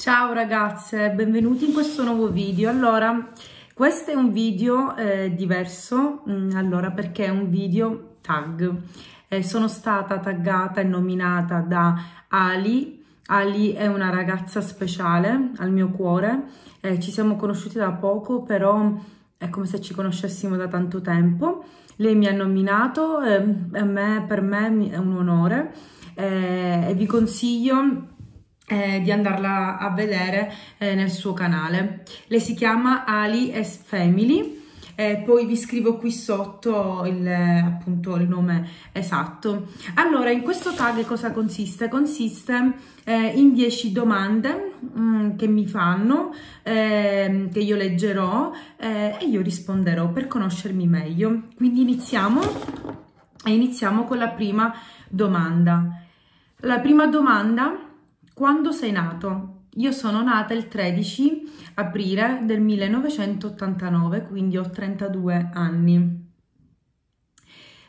Ciao ragazze, benvenuti in questo nuovo video. Allora, questo è un video eh, diverso, mm, allora perché è un video tag. Eh, sono stata taggata e nominata da Ali. Ali è una ragazza speciale al mio cuore. Eh, ci siamo conosciuti da poco, però è come se ci conoscessimo da tanto tempo. Lei mi ha nominato, eh, me, per me è un onore eh, e vi consiglio eh, di andarla a vedere eh, nel suo canale. Lei si chiama Ali S Family. Eh, poi vi scrivo qui sotto il, appunto il nome esatto. Allora, in questo tag cosa consiste? Consiste eh, in 10 domande mh, mm, che mi fanno, eh, che io leggerò eh, e io risponderò per conoscermi meglio. Quindi iniziamo e iniziamo con la prima domanda. La prima domanda quando sei nato? Io sono nata il 13 aprile del 1989, quindi ho 32 anni.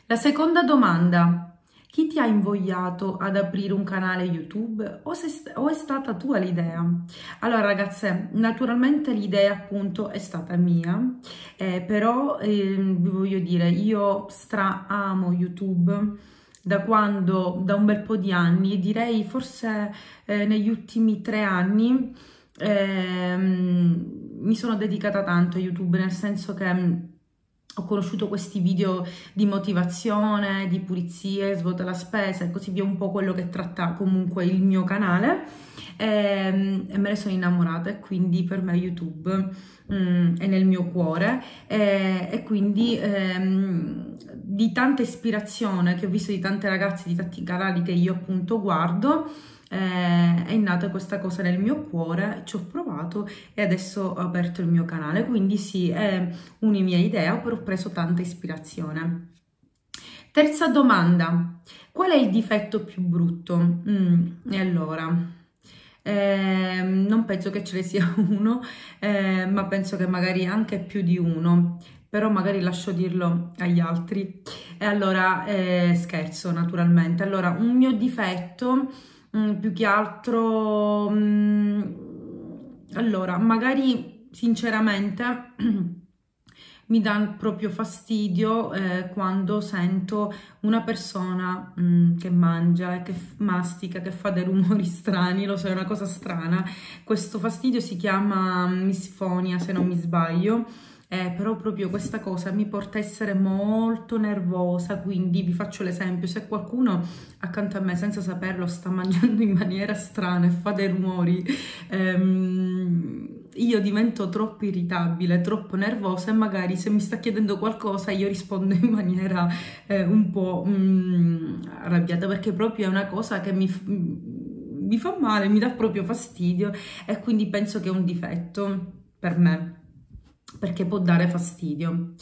La seconda domanda. Chi ti ha invogliato ad aprire un canale YouTube o, se, o è stata tua l'idea? Allora ragazze, naturalmente l'idea appunto è stata mia, eh, però eh, vi voglio dire, io stra amo YouTube da quando, da un bel po' di anni, direi forse eh, negli ultimi tre anni, eh, mi sono dedicata tanto a YouTube, nel senso che mm, ho conosciuto questi video di motivazione, di pulizie, svuota la spesa e così via, un po' quello che tratta comunque il mio canale e, ehm, e me ne sono innamorata e quindi per me YouTube mm, è nel mio cuore e, e quindi ehm, di tanta ispirazione che ho visto di tante ragazze, di tanti canali che io appunto guardo eh, è nata questa cosa nel mio cuore, ci ho provato e adesso ho aperto il mio canale, quindi sì, è una mia idea, però ho preso tanta ispirazione. Terza domanda, qual è il difetto più brutto? Mm, e allora... Eh, non penso che ce ne sia uno, eh, ma penso che magari anche più di uno, però magari lascio dirlo agli altri. E allora eh, scherzo naturalmente. Allora, un mio difetto mm, più che altro, mm, allora, magari sinceramente mi dà proprio fastidio eh, quando sento una persona mm, che mangia, che mastica, che fa dei rumori strani, lo so, è una cosa strana. Questo fastidio si chiama misfonia, se non mi sbaglio eh, però proprio questa cosa mi porta a essere molto nervosa, quindi vi faccio l'esempio, se qualcuno accanto a me senza saperlo sta mangiando in maniera strana e fa dei rumori, ehm, io divento troppo irritabile, troppo nervosa e magari se mi sta chiedendo qualcosa io rispondo in maniera eh, un po' mm, arrabbiata perché proprio è una cosa che mi, mi fa male, mi dà proprio fastidio e quindi penso che è un difetto per me perché può dare fastidio.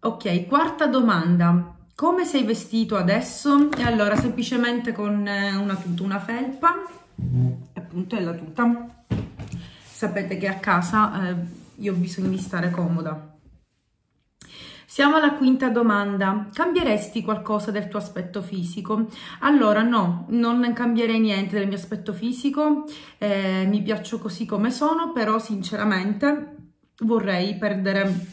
Ok, quarta domanda. Come sei vestito adesso? E allora semplicemente con eh, una tuta, una felpa, appunto è la tuta. Sapete che a casa eh, io ho bisogno di stare comoda. Siamo alla quinta domanda. Cambieresti qualcosa del tuo aspetto fisico? Allora no, non cambierei niente del mio aspetto fisico, eh, mi piaccio così come sono, però sinceramente vorrei perdere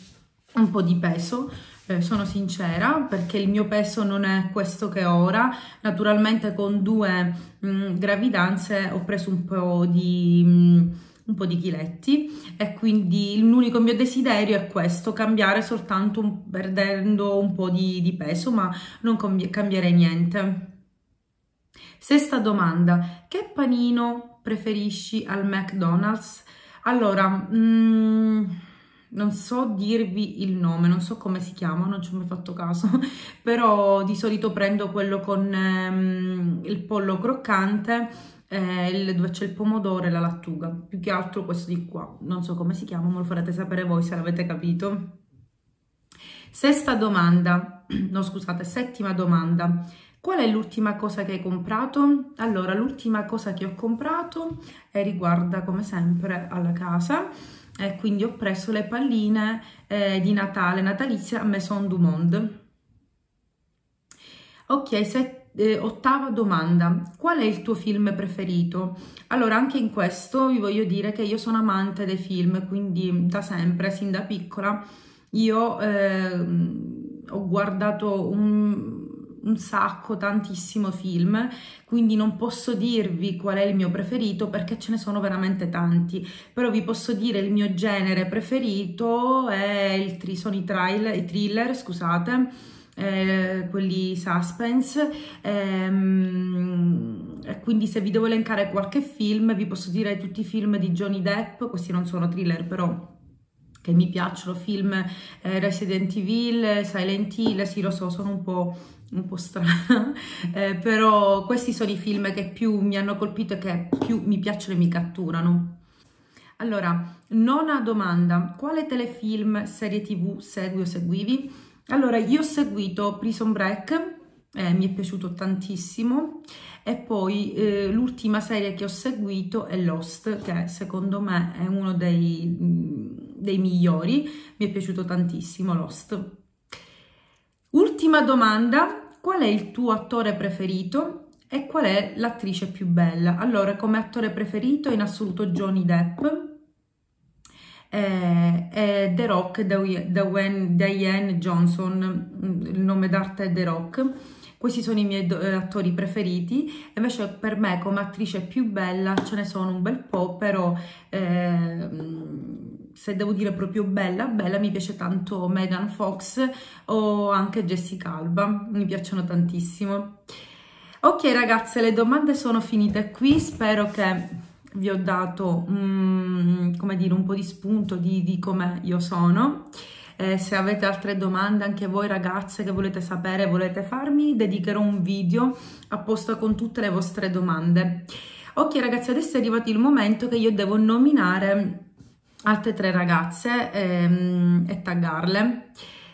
un po' di peso, eh, sono sincera, perché il mio peso non è questo che ora. Naturalmente con due mh, mm, gravidanze ho preso un po' di... Mh, mm, un po' di chiletti e quindi l'unico mio desiderio è questo, cambiare soltanto perdendo un po' di, di peso, ma non cambierei niente. Sesta domanda, che panino preferisci al McDonald's? Allora, mm, non so dirvi il nome, non so come si chiama, non ci ho mai fatto caso, però di solito prendo quello con ehm, il pollo croccante, eh, dove c'è il pomodoro e la lattuga, più che altro questo di qua, non so come si chiama, me lo farete sapere voi se l'avete capito. Sesta domanda, no scusate, settima domanda. Qual è l'ultima cosa che hai comprato? Allora, l'ultima cosa che ho comprato eh, riguarda come sempre alla casa e quindi ho preso le palline eh, di Natale, natalizie a Maison du Monde. Ok, set eh, ottava domanda, qual è il tuo film preferito? Allora, anche in questo vi voglio dire che io sono amante dei film, quindi da sempre, sin da piccola, io eh, ho guardato un, un sacco, tantissimo film, quindi non posso dirvi qual è il mio preferito perché ce ne sono veramente tanti, però vi posso dire il mio genere preferito è il, sono i, trailer, i thriller, scusate, eh, quelli suspense. Ehm, quindi se vi devo elencare qualche film, vi posso dire tutti i film di Johnny Depp, questi non sono thriller però che mi piacciono, film eh, Resident Evil, Silent Hill, sì lo so, sono un po' un po' strana, eh, però questi sono i film che più mi hanno colpito e che più mi piacciono e mi catturano. Allora, nona domanda, quale telefilm, serie tv segui o seguivi? Allora, io ho seguito Prison Break, eh, mi è piaciuto tantissimo, e poi eh, l'ultima serie che ho seguito è Lost, che secondo me è uno dei, dei migliori, mi è piaciuto tantissimo Lost. Ultima domanda, qual è il tuo attore preferito e qual è l'attrice più bella? Allora, come attore preferito in assoluto Johnny Depp, eh, è The Rock, Diane Johnson, il nome d'arte è The Rock. Questi sono i miei eh, attori preferiti, invece per me come attrice più bella ce ne sono un bel po', però eh, se devo dire proprio bella, bella mi piace tanto Megan Fox o anche Jessica Alba, mi piacciono tantissimo. Ok ragazze, le domande sono finite qui, spero che vi ho dato um, come dire, un po' di spunto di, di come io sono. Eh, se avete altre domande anche voi ragazze che volete sapere, volete farmi, dedicherò un video apposta con tutte le vostre domande. Ok ragazzi, adesso è arrivato il momento che io devo nominare altre tre ragazze ehm, e taggarle.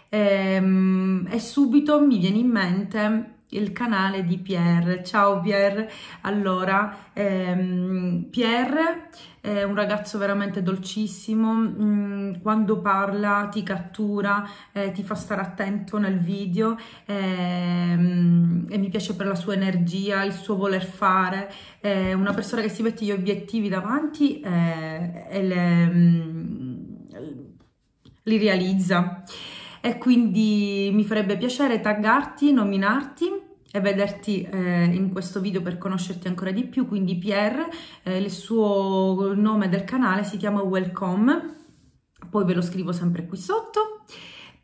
Ehm, e subito mi viene in mente il canale di Pierre. Ciao Pierre. Allora, ehm, Pierre è un ragazzo veramente dolcissimo, mm, quando parla ti cattura, eh, ti fa stare attento nel video ehm, e mi piace per la sua energia, il suo voler fare, è una persona che si mette gli obiettivi davanti eh, e le, mm, li realizza e quindi mi farebbe piacere taggarti, nominarti e vederti eh, in questo video per conoscerti ancora di più, quindi Pierre, eh, il suo nome del canale si chiama Welcome, poi ve lo scrivo sempre qui sotto.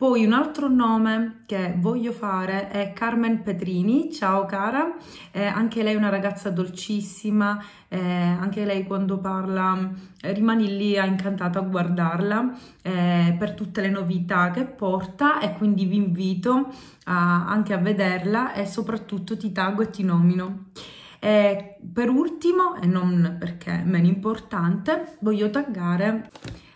Poi un altro nome che voglio fare è Carmen Petrini, ciao cara, eh, anche lei è una ragazza dolcissima, eh, anche lei quando parla eh, rimani lì incantata a guardarla eh, per tutte le novità che porta e quindi vi invito a, anche a vederla e soprattutto ti taggo e ti nomino. E per ultimo, e non perché meno importante, voglio taggare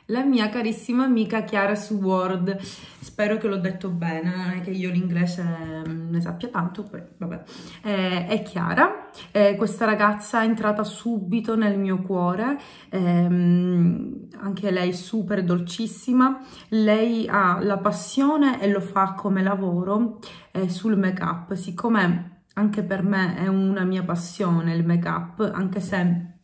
la mia carissima amica Chiara su Word. Spero che l'ho detto bene, non è che io l'inglese mm, ne sappia tanto, però vabbè. Eh, è Chiara, eh, questa ragazza è entrata subito nel mio cuore, ehm, anche lei super dolcissima. Lei ha la passione e lo fa come lavoro eh, sul make up, siccome anche per me è una mia passione il make up, anche se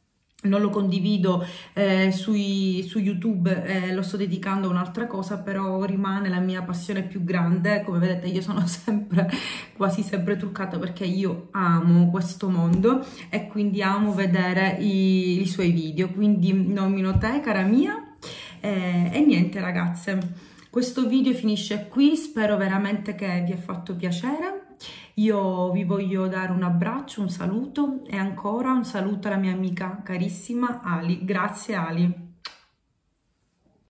non lo condivido eh, sui, su YouTube, eh, lo sto dedicando a un'altra cosa, però rimane la mia passione più grande. Come vedete io sono sempre, quasi sempre truccata perché io amo questo mondo e quindi amo vedere i, i suoi video. Quindi nomino te, cara mia. Eh, e niente ragazze, questo video finisce qui, spero veramente che vi ha fatto piacere. Io vi voglio dare un abbraccio, un saluto e ancora un saluto alla mia amica carissima Ali. Grazie Ali.